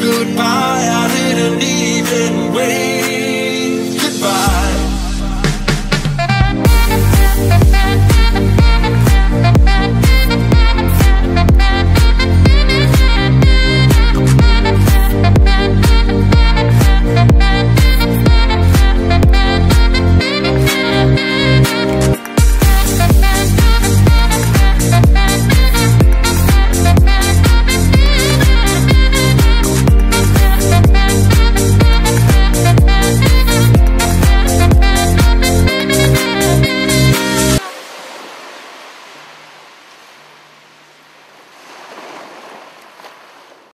goodbye.